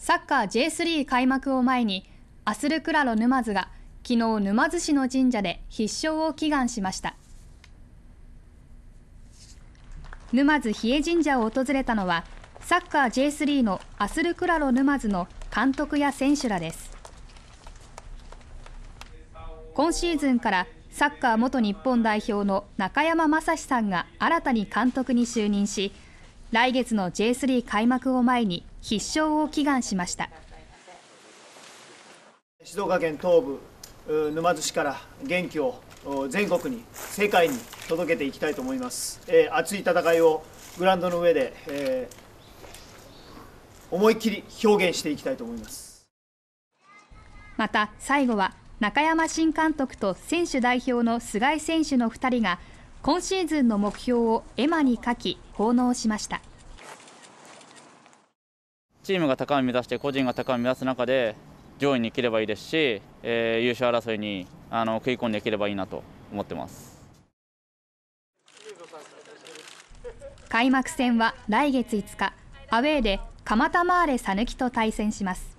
サッカー J3 開幕を前にアスルクラロ沼津が昨日沼津市の神社で必勝を祈願しました。沼津比叡神社を訪れたのはサッカー J3 のアスルクラロ沼津の監督や選手らです。今シーズンからサッカー元日本代表の中山雅史さんが新たに監督に就任し来月の J3 開幕を前に必勝を祈願しました。静岡県東部沼津市から元気を全国に世界に届けていきたいと思います、えー、熱い戦いをグラウンドの上で、えー、思いっきり表現していきたいと思います。また最後は中山新監督と選手代表の菅井選手の2人が今シーズンの目標を絵馬に書き奉納しました。チームが高み目指して個人が高み目指す中で上位にいければいいですし、えー、優勝争いにあの食い込んでいければいいなと思ってます。開幕戦は来月5日アウェーで蒲田マーレ讃岐と対戦します